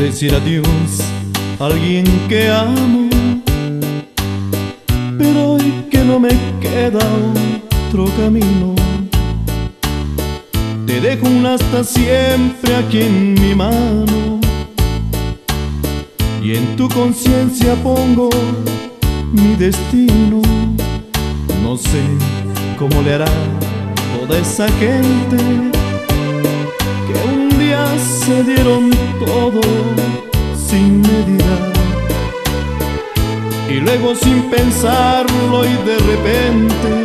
decir adiós a alguien que amo. Pero hoy que no me queda otro camino, te dejo un hasta siempre aquí en mi mano. Y en tu conciencia pongo mi destino. No sé cómo le hará toda esa gente que se dieron todo sin medida y luego sin pensarlo y de repente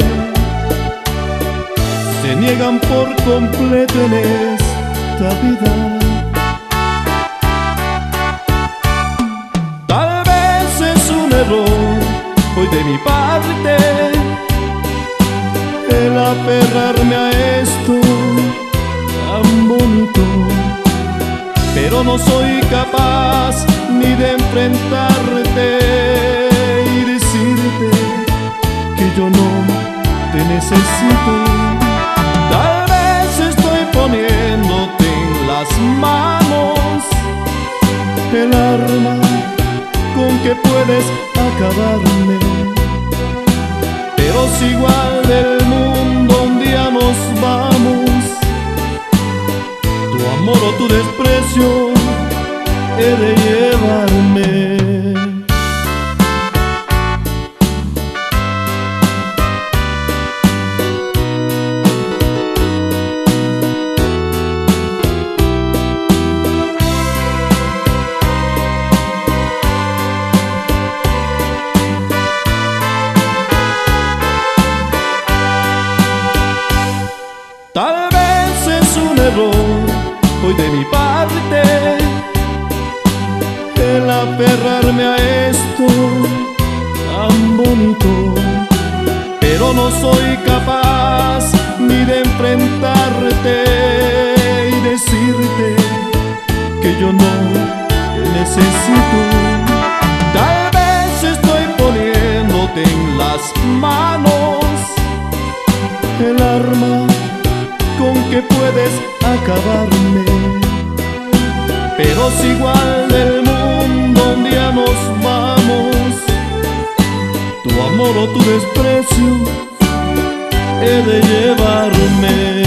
se niegan por completo en esta vida. Tal vez es un error hoy de mi parte el aferrarme a esto de enfrentarte y decirte que yo no te necesito. Tal vez estoy poniéndote en las manos el arma con que puedes acabarme. Pero si igual del mundo un día nos vamos, tu amor o tu desprecio he de llevarme. Tal vez es un error hoy de mi parte el aferrarme a esto tan bonito, pero no soy capaz ni de enfrentarte y decirte que yo no te necesito. Tal vez estoy poniéndote en las manos el arma con que puedes acabarme. Pero si igual tu amor o tu desprecio he de llevarme.